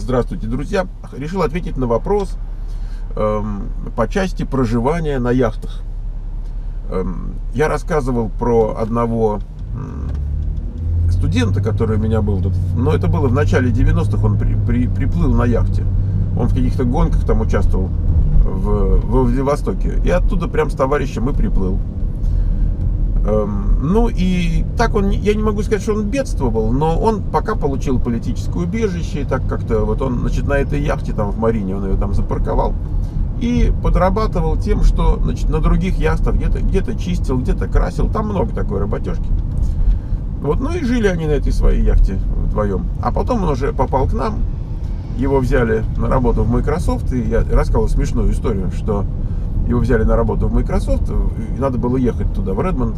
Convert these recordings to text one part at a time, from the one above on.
Здравствуйте, друзья. Решил ответить на вопрос эм, по части проживания на яхтах. Эм, я рассказывал про одного эм, студента, который у меня был тут, но это было в начале 90-х, он при, при, приплыл на яхте. Он в каких-то гонках там участвовал в, в Владивостоке. И оттуда прям с товарищем и приплыл. Эм, ну и так он, я не могу сказать, что он бедствовал, но он пока получил политическое убежище, и так как-то вот он, значит, на этой яхте там в Марине, он ее там запарковал, и подрабатывал тем, что, значит, на других яхтах где-то где чистил, где-то красил, там много такой работежки. Вот, ну и жили они на этой своей яхте вдвоем. А потом он уже попал к нам, его взяли на работу в Microsoft, и я рассказывал смешную историю, что его взяли на работу в Microsoft, и надо было ехать туда, в Редмонд.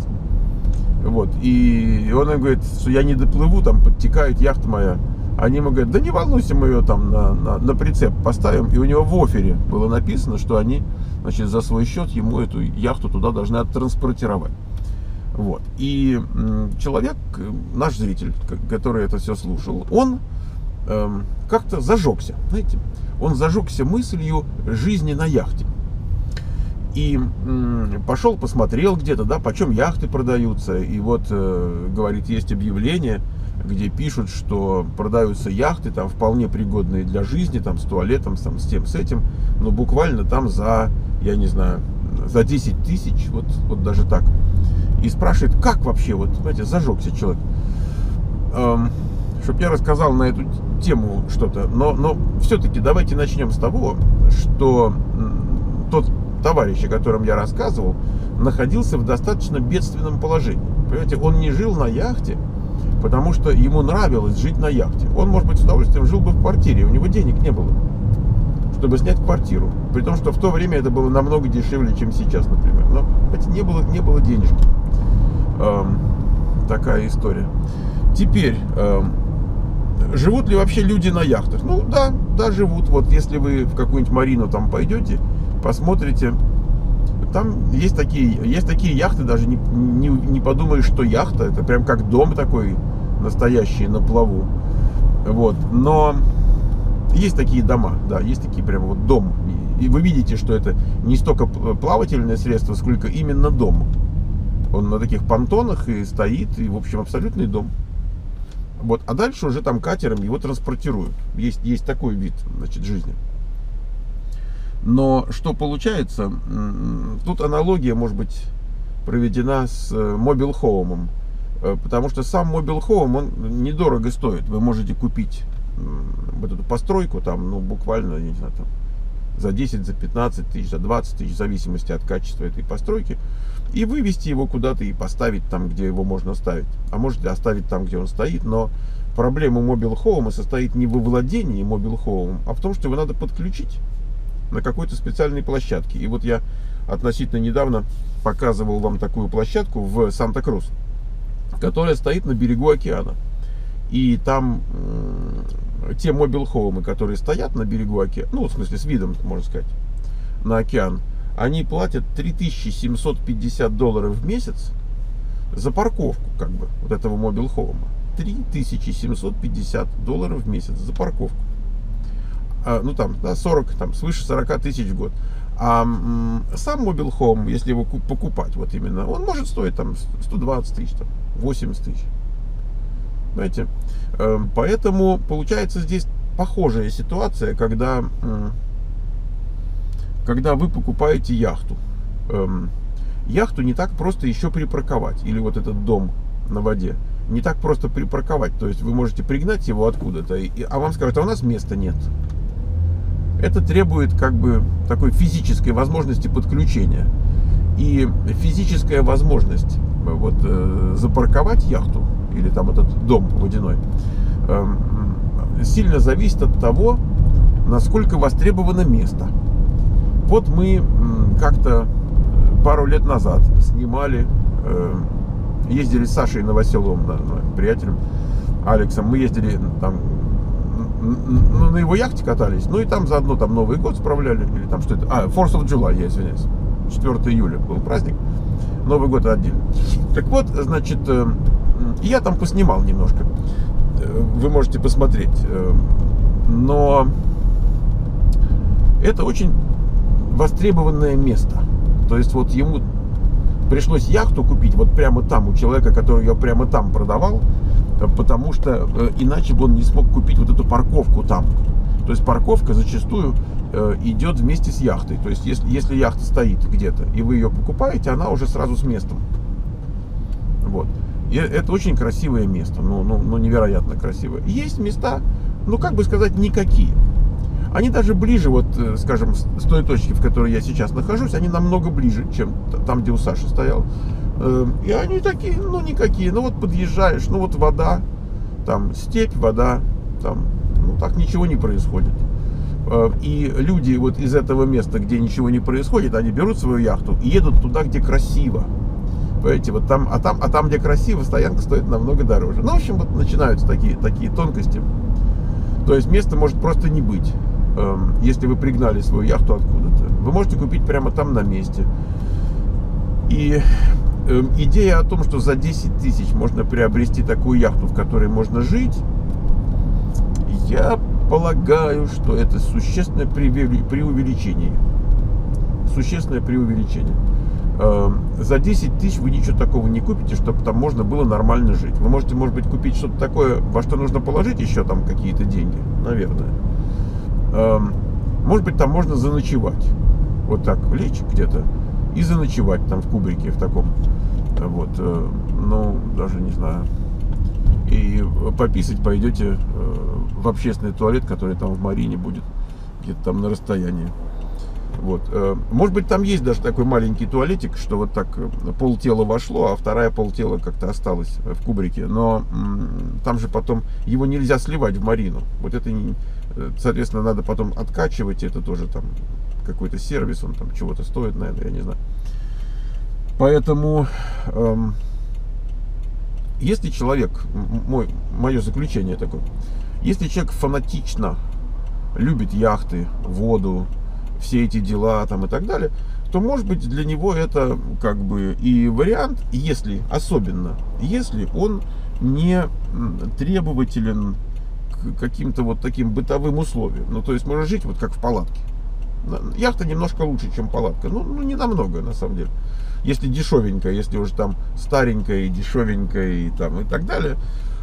Вот. И он им говорит, что я не доплыву, там подтекает яхта моя. Они ему говорят, да не волнуйся, мы ее там на, на, на прицеп поставим. И у него в офере было написано, что они значит, за свой счет ему эту яхту туда должны оттранспортировать. Вот. И человек, наш зритель, который это все слушал, он эм, как-то зажегся, знаете, он зажегся мыслью жизни на яхте и пошел, посмотрел где-то, да, почем яхты продаются. И вот, э, говорит, есть объявление, где пишут, что продаются яхты, там, вполне пригодные для жизни, там, с туалетом, там, с тем, с этим, но буквально там за, я не знаю, за 10 тысяч, вот, вот даже так. И спрашивает, как вообще, вот, знаете, зажегся человек. Эм, чтобы я рассказал на эту тему что-то, но, но все-таки давайте начнем с того, что тот товарищ, о котором я рассказывал, находился в достаточно бедственном положении. Понимаете, он не жил на яхте, потому что ему нравилось жить на яхте. Он, может быть, с удовольствием жил бы в квартире, у него денег не было, чтобы снять квартиру. При том, что в то время это было намного дешевле, чем сейчас, например. Но, знаете, не было, не было денежки. Эм, такая история. Теперь, эм, живут ли вообще люди на яхтах? Ну, да, да, живут. Вот если вы в какую-нибудь марину там пойдете, посмотрите, там есть такие, есть такие яхты, даже не, не, не подумаешь, что яхта, это прям как дом такой настоящий на плаву. Вот, но есть такие дома, да, есть такие прям вот дом. И вы видите, что это не столько плавательное средство, сколько именно дом. Он на таких понтонах и стоит, и, в общем, абсолютный дом. Вот, а дальше уже там катером его транспортируют. Есть, есть такой вид, значит, жизни. Но что получается, тут аналогия может быть проведена с Mobile э, Home. Э, потому что сам Mobile Home, он недорого стоит. Вы можете купить вот эту постройку там, ну, буквально, я не знаю, там, за 10, за 15 тысяч, за 20 тысяч, в зависимости от качества этой постройки, и вывести его куда-то и поставить там, где его можно ставить. А можете оставить там, где он стоит, но проблема Mobile Home состоит не во владении Mobile Home, а в том, что его надо подключить на какой-то специальной площадке. И вот я относительно недавно показывал вам такую площадку в Санта-Крус, которая стоит на берегу океана. И там те mobile home ы, которые стоят на берегу океана, ну, в смысле, с видом, можно сказать, на океан, они платят 3750 долларов в месяц за парковку, как бы, вот этого mobile home а. 3750 долларов в месяц за парковку. А, ну там, да, 40, там, свыше 40 тысяч в год. А сам Mobile Home, если его покупать, вот именно, он может стоить там 120 тысяч, там, 80 тысяч. Знаете, эм, поэтому получается здесь похожая ситуация, когда, когда вы покупаете яхту. Эм, яхту не так просто еще припарковать, или вот этот дом на воде не так просто припарковать. То есть вы можете пригнать его откуда-то, а вам скажут, а у нас места нет это требует как бы такой физической возможности подключения. И физическая возможность э, вот, э, запарковать яхту или там этот дом водяной э, сильно зависит от того, насколько востребовано место. Вот мы как-то пару лет назад снимали, э, ездили с Сашей Новоселовым, приятелем Алексом, мы ездили там ну, на его яхте катались, ну и там заодно там Новый год справляли, или там что это, а, Force of July, я извиняюсь, 4 июля был праздник, Новый год отдельно. Так вот, значит, э, я там поснимал немножко. Э, вы можете посмотреть. Э, но это очень востребованное место. То есть вот ему пришлось яхту купить вот прямо там, у человека, который ее прямо там продавал, потому что иначе бы он не смог купить вот эту парковку там. То есть парковка зачастую Э, идет вместе с яхтой. То есть, если, если яхта стоит где-то, и вы ее покупаете, она уже сразу с местом. Вот. И это очень красивое место, ну, ну, ну невероятно красивое. Есть места, ну, как бы сказать, никакие. Они даже ближе, вот, э, скажем, с той точки, в которой я сейчас нахожусь, они намного ближе, чем там, где у Саши стоял. Э, и они такие, ну, никакие. Ну, вот подъезжаешь, ну, вот вода, там степь, вода, там, ну, так ничего не происходит. Э, и люди вот из этого места, где ничего не происходит, они берут свою яхту и едут туда, где красиво. Понимаете, вот там, а там, а там, где красиво, стоянка стоит намного дороже. Ну, в общем, вот начинаются такие, такие тонкости. То есть место может просто не быть, эм, если вы пригнали свою яхту откуда-то. Вы можете купить прямо там на месте. И эм, идея о том, что за 10 тысяч можно приобрести такую яхту, в которой можно жить, я полагаю, что это существенное преувеличение. Существенное преувеличение. Эм, за 10 тысяч вы ничего такого не купите, чтобы там можно было нормально жить. Вы можете, может быть, купить что-то такое, во что нужно положить еще там какие-то деньги, наверное. Эм, может быть, там можно заночевать. Вот так лечь где-то и заночевать там в кубрике в таком. Вот, э, ну, даже не знаю. И пописать пойдете э, в общественный туалет, который там в Марине будет, где-то там на расстоянии. Вот. Э, может быть, там есть даже такой маленький туалетик, что вот так полтела вошло, а вторая полтела как-то осталась в кубрике. Но там же потом его нельзя сливать в марину. Вот это, соответственно, надо потом откачивать. Это тоже там какой-то сервис, он там чего-то стоит, наверное, я не знаю. Поэтому, эм, если человек, мой, мое заключение такое, если человек фанатично любит яхты, воду, все эти дела там и так далее, то может быть для него это как бы и вариант, если, особенно, если он не требователен к каким-то вот таким бытовым условиям. Ну, то есть можно жить вот как в палатке. Яхта немножко лучше, чем палатка. Ну, ну не намного, на самом деле. Если дешевенькая, если уже там старенькая и дешевенькая и там и так далее,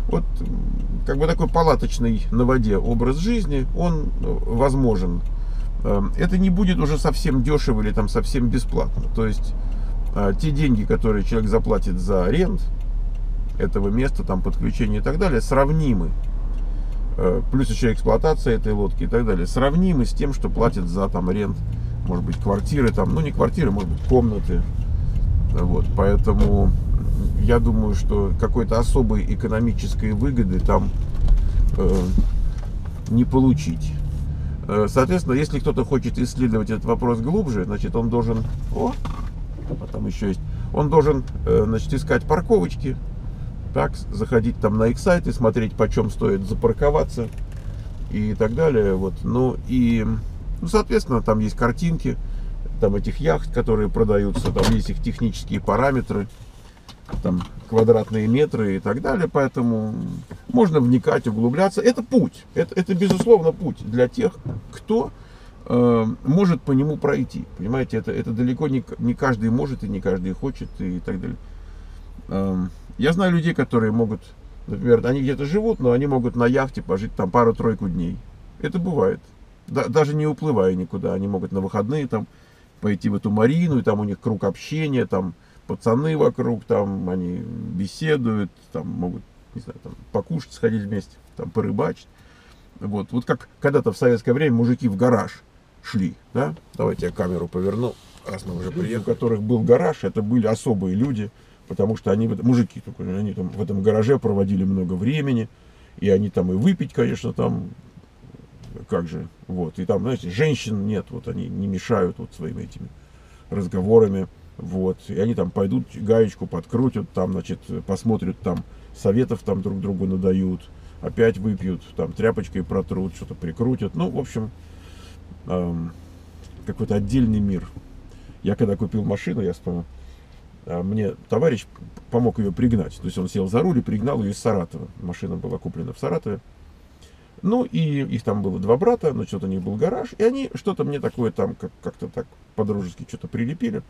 вот как бы такой палаточный на воде образ жизни, он э, возможен. Эм, это не будет уже совсем дешево или там совсем бесплатно. То есть э, те деньги, которые человек заплатит за аренду этого места, там подключение и так далее, сравнимы. Э, плюс еще эксплуатация этой лодки и так далее, сравнимы с тем, что платит за там аренд, может быть, квартиры там, ну не квартиры, может быть, комнаты. Вот, поэтому я думаю, что какой-то особой экономической выгоды там э, не получить. Э, соответственно, если кто-то хочет исследовать этот вопрос глубже, значит, он должен... О, а там еще есть. Он должен, э, значит, искать парковочки, так, заходить там на их сайты, смотреть, почем стоит запарковаться и так далее. Вот. Ну и, ну, соответственно, там есть картинки, там этих яхт, которые продаются, там есть их технические параметры там квадратные метры и так далее, поэтому можно вникать, углубляться. Это путь, это, это безусловно путь для тех, кто э, может по нему пройти. Понимаете, это, это далеко не, не каждый может и не каждый хочет и так далее. Я знаю людей, которые могут, например, они где-то живут, но они могут на яхте пожить там пару-тройку дней. Это бывает. Да, даже не уплывая никуда, они могут на выходные там пойти в эту марину, и там у них круг общения, там пацаны вокруг, там они беседуют, там могут, не знаю, там покушать, сходить вместе, там порыбачить. Вот, вот как когда-то в советское время мужики в гараж шли, да? Давайте я камеру поверну, раз мы уже приехали, у которых был гараж, это были особые люди, потому что они, мужики они там в этом гараже проводили много времени, и они там и выпить, конечно, там, как же, вот, и там, знаете, женщин нет, вот они не мешают вот своими этими разговорами. Вот. И они там пойдут, гаечку подкрутят, там, значит, посмотрят там, советов там друг другу надают, опять выпьют, там тряпочкой протрут, что-то прикрутят. Ну, в общем, эм, какой-то отдельный мир. Я когда купил машину, я вспомнил, мне товарищ помог ее пригнать. То есть он сел за руль и пригнал ее из Саратова. Машина была куплена в Саратове. Ну, и их там было два брата, но что-то у них был гараж, и они что-то мне такое там как- как-то так по-дружески что-то прилепили.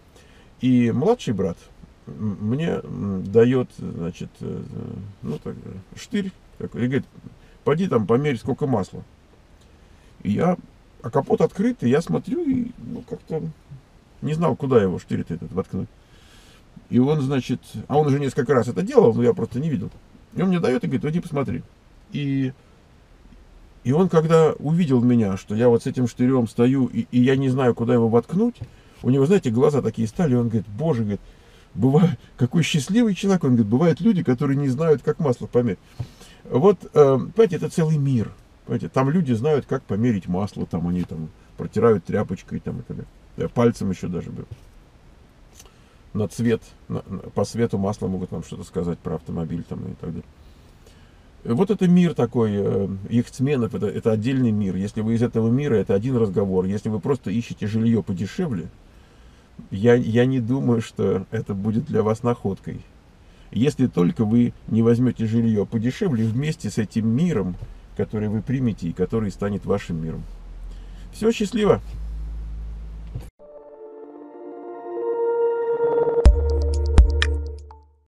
И младший брат мне дает, значит, э, ну, так, штырь такой, и говорит, пойди там померь, сколько масла. И я, а капот открыт, и я смотрю, и ну, как-то не знал, куда его штырь этот воткнуть. И он, значит, а он уже несколько раз это делал, но я просто не видел. И он мне дает и говорит, иди посмотри. И, и он, когда увидел меня, что я вот с этим штырем стою, и, и я не знаю, куда его воткнуть, у него, знаете, глаза такие стали, он говорит, боже, говорит, бывает, какой счастливый человек, он говорит, бывают люди, которые не знают, как масло померить. Вот, э, понимаете, это целый мир. Понимаете, там люди знают, как померить масло, там они там протирают тряпочкой, там и так далее. Пальцем еще даже был. На цвет, на- по свету масла могут нам что-то сказать про автомобиль там и так далее. Э, Вот это мир такой, э, яхтсменов, это, это отдельный мир. Если вы из этого мира, это один разговор. Если вы просто ищете жилье подешевле, я, я не думаю, что это будет для вас находкой. Если только вы не возьмете жилье подешевле вместе с этим миром, который вы примете и который станет вашим миром. Все, счастливо!